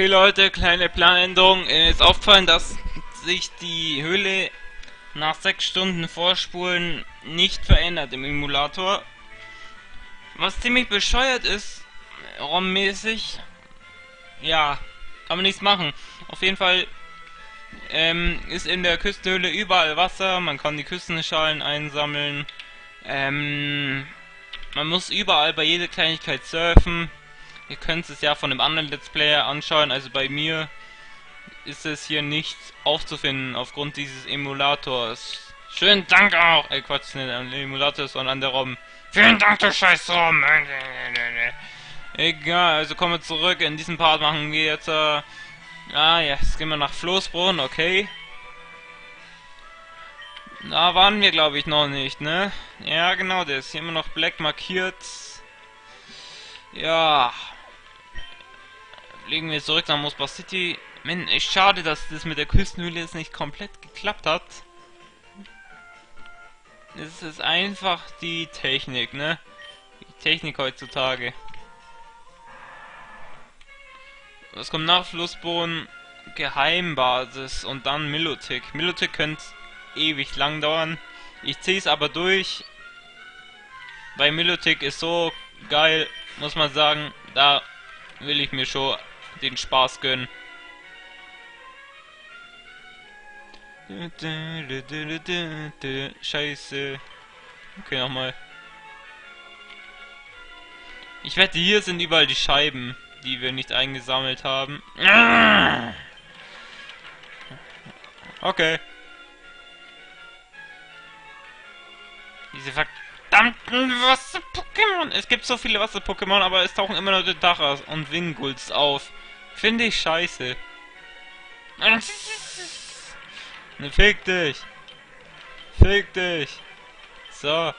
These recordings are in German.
Okay Leute, kleine Planänderung. Mir ist aufgefallen, dass sich die Höhle nach 6 Stunden Vorspulen nicht verändert im Emulator. Was ziemlich bescheuert ist, ROM-mäßig. Ja, kann man nichts machen. Auf jeden Fall ähm, ist in der Küstenhöhle überall Wasser, man kann die Küstenschalen einsammeln. Ähm, man muss überall bei jeder Kleinigkeit surfen. Ihr könnt es ja von einem anderen Let's Player anschauen, also bei mir ist es hier nicht aufzufinden aufgrund dieses Emulators. Schönen Dank auch! Äh, Quatsch, nicht an Emulator, sondern an der ROM. Vielen Dank, du scheiß ROM! Egal, also kommen wir zurück. In diesem Part machen wir jetzt, äh, Ah, jetzt gehen wir nach Floßbrunn, okay. Da waren wir, glaube ich, noch nicht, ne? Ja, genau, der ist hier immer noch black markiert. Ja. Fliegen wir zurück nach Mosbar City. Man, echt schade, dass das mit der Küstenhöhle jetzt nicht komplett geklappt hat. Es ist einfach die Technik, ne? Die Technik heutzutage. Was kommt nach Flussboden? Geheimbasis und dann Milotic. Milotic könnte ewig lang dauern. Ich ziehe es aber durch. Weil Milotic ist so geil, muss man sagen. Da will ich mir schon den Spaß gönnen. Scheiße. Okay, nochmal. Ich wette, hier sind überall die Scheiben die wir nicht eingesammelt haben. Okay. Diese verdammten Wasser-Pokémon. Es gibt so viele Wasser-Pokémon, aber es tauchen immer nur Dachas und Wingults auf. Finde ich scheiße. Ne, fick dich. Fick dich. So.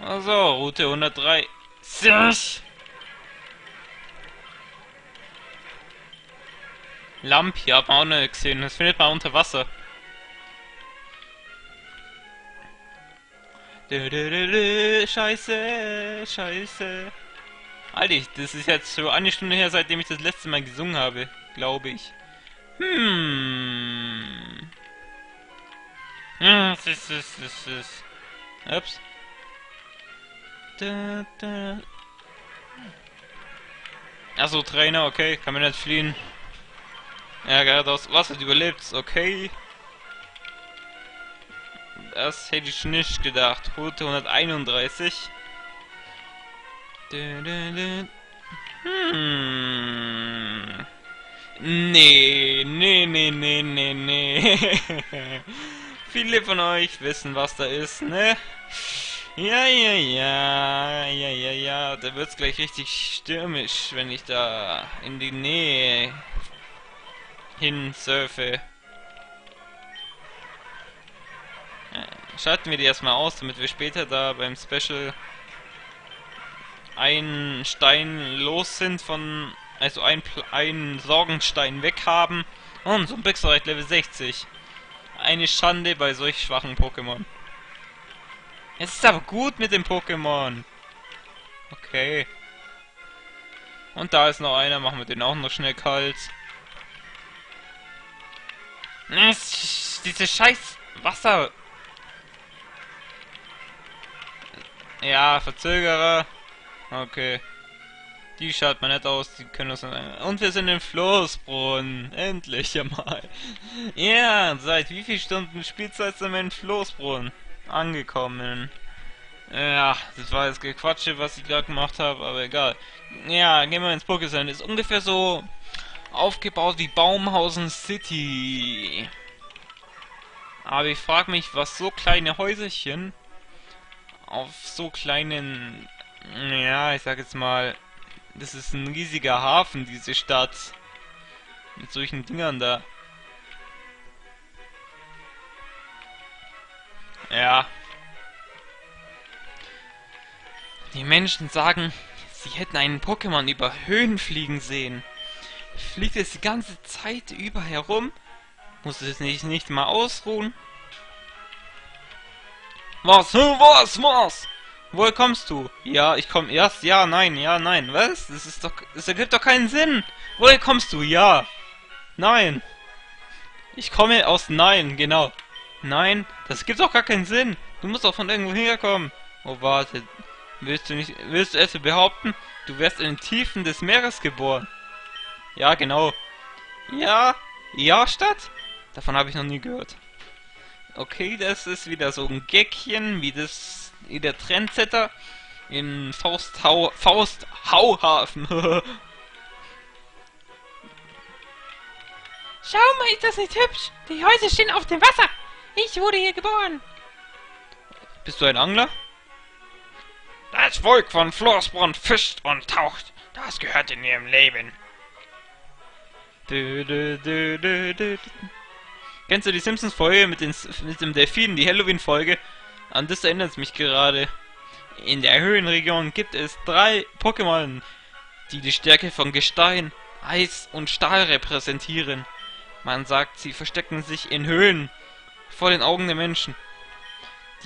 Also, Route 103. Sisch! Lamp, hat man auch nicht gesehen. Das findet man unter Wasser. Scheiße, scheiße. Alter, das ist jetzt so eine Stunde her, seitdem ich das letzte Mal gesungen habe, glaube ich. Hm. Hm, ist, das ist, das Ups. Da, da. Achso, Trainer, okay, kann man nicht fliehen. Ja, gerade aus Wasser überlebt, okay. Das hätte ich nicht gedacht. Route 131. Hm. Nee, nee, nee, nee, nee, nee. Viele von euch wissen, was da ist, ne? Ja, ja, ja, ja, ja, ja, da wird's gleich richtig stürmisch, wenn ich da in die Nähe hin surfe. Schalten wir die erstmal aus, damit wir später da beim Special einen Stein los sind von, also ein, einen Sorgenstein weg haben. Und so ein Bixerite Level 60. Eine Schande bei solch schwachen Pokémon. Es ist aber gut mit dem Pokémon. Okay. Und da ist noch einer, machen wir den auch noch schnell kalt. Diese scheiß Wasser. Ja, Verzögerer. Okay. Die schaut man nicht aus, die können uns... Und wir sind im Floßbrunnen. Endlich einmal. Ja, yeah, seit wie viel Stunden Spielzeit sind wir im Floßbrunnen? angekommen. Ja, das war jetzt Gequatsche, was ich gerade gemacht habe, aber egal. Ja, gehen wir ins Pokéstone. Ist ungefähr so aufgebaut wie Baumhausen City. Aber ich frage mich, was so kleine Häuserchen auf so kleinen, ja, ich sag jetzt mal, das ist ein riesiger Hafen, diese Stadt. Mit solchen Dingern da. Ja. Die Menschen sagen, sie hätten einen Pokémon über Höhen fliegen sehen. Fliegt es die ganze Zeit über herum? Muss es nicht, nicht mal ausruhen? Was? Was? Was? Woher kommst du? Ja, ich komme erst. Ja, nein, ja, nein. Was? Das ist doch. Das ergibt doch keinen Sinn. Woher kommst du? Ja. Nein. Ich komme aus Nein, genau. Nein, das gibt doch gar keinen Sinn. Du musst doch von irgendwo herkommen. Oh, warte. Willst du nicht. Willst du etwa behaupten, du wärst in den Tiefen des Meeres geboren? Ja, genau. Ja. Ja, Stadt? Davon habe ich noch nie gehört. Okay, das ist wieder so ein Gäckchen, wie das, wie der Trendsetter in Faust, Hau, Faust Hauhafen. Schau mal, ist das nicht hübsch? Die Häuser stehen auf dem Wasser. Ich wurde hier geboren. Bist du ein Angler? Das Volk von Florsbrunn fischt und taucht. Das gehört in ihrem Leben. Du, du, du. Kennst du die Simpsons-Folge mit, mit dem Delfin, die Halloween-Folge? An das erinnert es mich gerade. In der Höhenregion gibt es drei Pokémon, die die Stärke von Gestein, Eis und Stahl repräsentieren. Man sagt, sie verstecken sich in Höhlen vor den Augen der Menschen.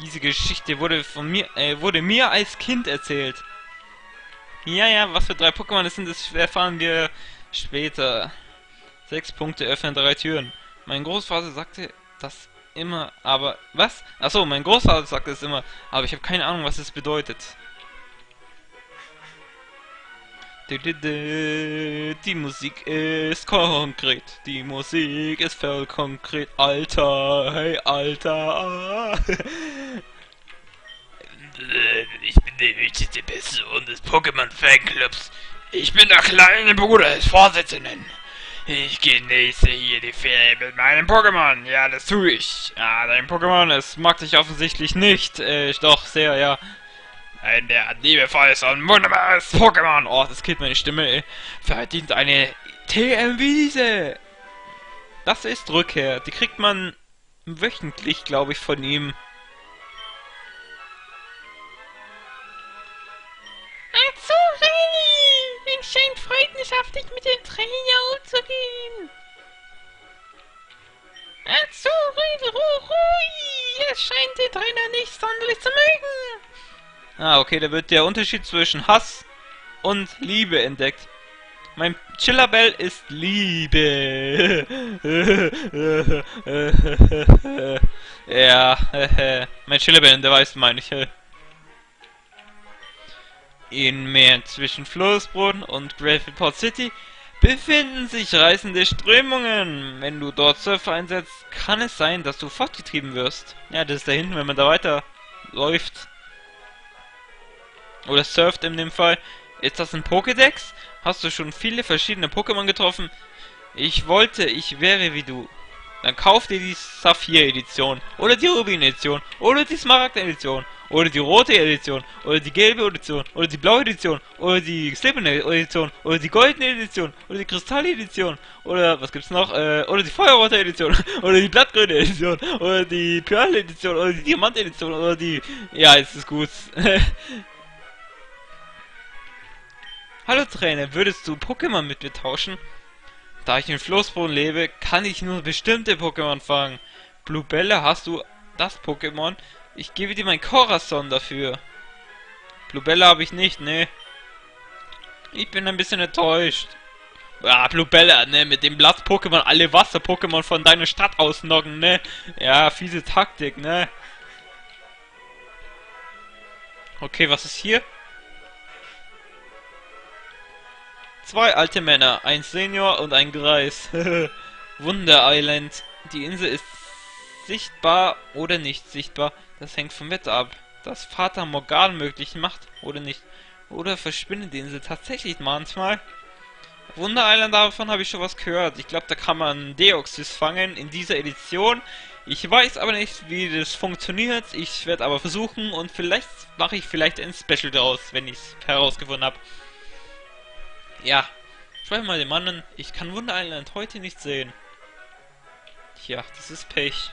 Diese Geschichte wurde von mir, äh, wurde mir als Kind erzählt. Ja, ja, was für drei Pokémon das sind, das erfahren wir später. Sechs Punkte öffnen drei Türen. Mein Großvater sagte das immer, aber... Was? Achso, mein Großvater sagte es immer, aber ich habe keine Ahnung, was es bedeutet. Die Musik ist konkret. Die Musik ist voll konkret. Alter, hey, Alter. Ich bin die wichtigste Person des Pokémon-Fanclubs. Ich bin der kleine Bruder des Vorsitzenden. Ich genieße hier die Ferien mit meinem Pokémon. Ja, das tue ich. Ja, dein Pokémon, es mag dich offensichtlich nicht. Äh, doch, sehr, ja. Ein der liebevolles und wunderbares Pokémon. Oh, das killt meine Stimme. Verdient eine TM-Wiese. Das ist Rückkehr. Die kriegt man wöchentlich, glaube ich, von ihm. scheint freundschaftlich mit dem Trainer Azuri Rui, es scheint den Trainer nicht sonderlich zu mögen. Ah, okay, da wird der Unterschied zwischen Hass und Liebe entdeckt. Mein Chillabell ist Liebe. ja, mein Chillabell, der weiß, meine ich. In Meer zwischen Floßbrunn und Gravelport City befinden sich reißende Strömungen. Wenn du dort Surfer einsetzt, kann es sein, dass du fortgetrieben wirst. Ja, das ist da hinten, wenn man da weiter läuft. Oder surft in dem Fall. Ist das ein Pokédex? Hast du schon viele verschiedene Pokémon getroffen? Ich wollte, ich wäre wie du. Dann kauf dir die Saphir-Edition. Oder die Rubin-Edition. Oder die Smaragd-Edition. Oder die rote Edition. Oder die gelbe Edition. Oder die blaue Edition. Oder die silberne Edition. Oder die goldene Edition. Oder die Kristall-Edition. Oder was gibt's noch? Äh, oder die Feuerrote Edition. oder die blattgrüne Edition. Oder die Perle-Edition. Oder die Diamant-Edition. Oder die... Ja, jetzt ist gut. Hallo Trainer, würdest du Pokémon mit mir tauschen? Da ich in Floßboden lebe, kann ich nur bestimmte Pokémon fangen. Bluebelle, hast du das Pokémon? Ich gebe dir mein Corazon dafür. Bluebella habe ich nicht, ne. Ich bin ein bisschen enttäuscht. Ah, Bluebella, ne, mit dem Blatt-Pokémon alle Wasser-Pokémon von deiner Stadt ausnocken, ne. Ja, fiese Taktik, ne. Okay, was ist hier? Zwei alte Männer, ein Senior und ein Greis. Wunder Island. Die Insel ist sichtbar oder nicht sichtbar. Das hängt vom Wetter ab. Das Vater Morgan möglich macht oder nicht. Oder verschwindet die Insel tatsächlich manchmal. Wunder Island, davon habe ich schon was gehört. Ich glaube, da kann man Deoxys fangen in dieser Edition. Ich weiß aber nicht, wie das funktioniert. Ich werde aber versuchen und vielleicht mache ich vielleicht ein Special daraus, wenn ich es herausgefunden habe. Ja, schreib mal den Mann Ich kann Wunder Island heute nicht sehen. Tja, das ist Pech.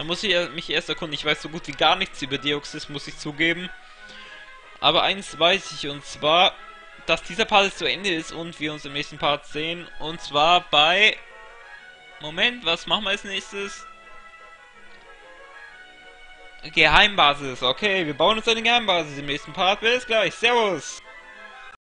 Da muss ich mich erst erkunden. Ich weiß so gut wie gar nichts über Deoxys, muss ich zugeben. Aber eins weiß ich, und zwar, dass dieser Part jetzt zu Ende ist und wir uns im nächsten Part sehen. Und zwar bei... Moment, was machen wir als nächstes? Geheimbasis. Okay, wir bauen uns eine Geheimbasis im nächsten Part. Bis gleich. Servus.